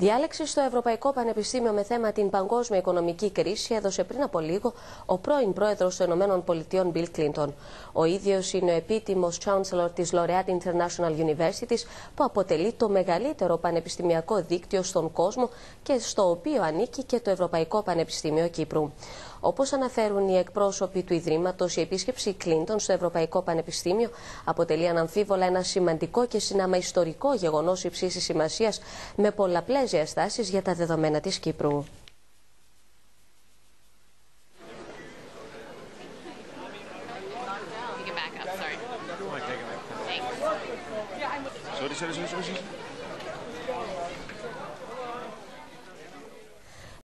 Διάλεξη στο Ευρωπαϊκό Πανεπιστήμιο με θέμα την παγκόσμια οικονομική κρίση έδωσε πριν από λίγο ο πρώην πρόεδρος των ΗΠΑ, Bill Clinton. Ο ίδιος είναι ο επίτιμος Chancellor της Laureate International Universities, που αποτελεί το μεγαλύτερο πανεπιστημιακό δίκτυο στον κόσμο και στο οποίο ανήκει και το Ευρωπαϊκό Πανεπιστήμιο Κύπρου. Όπως αναφέρουν οι εκπρόσωποι του Ιδρύματος, η επίσκεψη Κλίντον στο Ευρωπαϊκό Πανεπιστήμιο αποτελεί αναμφίβολα ένα σημαντικό και συνάμα ιστορικό γεγονός υψής σημασίας με πολλαπλές διαστάσεις για τα δεδομένα της Κύπρου. Sorry, sorry, sorry, sorry.